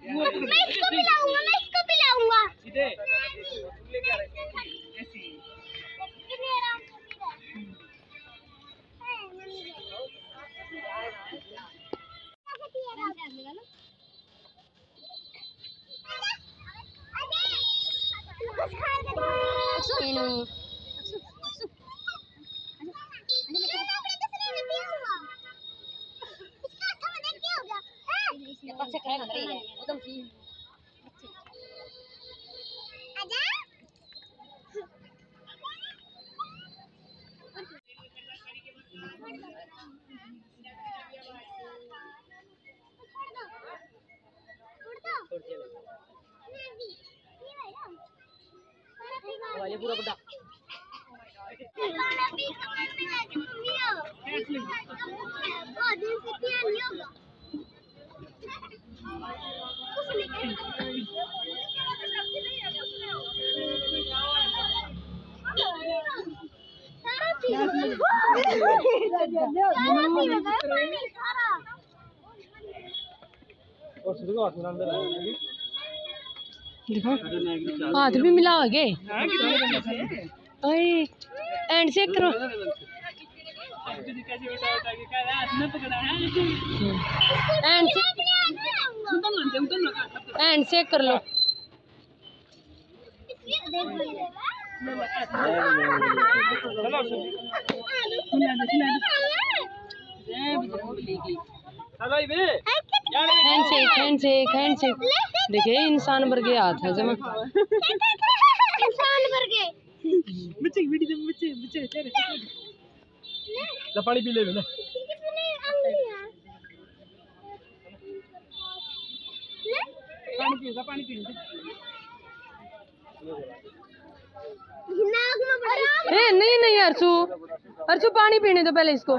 मैं इसको पिलाऊँगा मैं इसको पिलाऊँगा। सीधे कितने आराम से पी रहा है है, मम्मी के। कैसे पिएगा? अरे, कुछ खा के दो। ये मैं अपने दूसरे ने पियाऊँगा। इसका हाथ में देख क्या होगा? हाँ? बच्चे खाएगा नहीं है एकदम की आजा। छोड़ दो। छोड़ भी। ये भाई ना। खाना पी पूरा बड़ा हाथ भी मिलाओगे एंड से करो। एंड से एंड से कर लो। देखिए, इंसान भर के हाथ है, जमा। इंसान भर गए बच्चे वीडियो दे बच्चे बच्चे ले पानी पी ले पानी पी ले पानी पी ले में ए नहीं नहीं अर्शु अर्शु पानी पीने दो पहले इसको।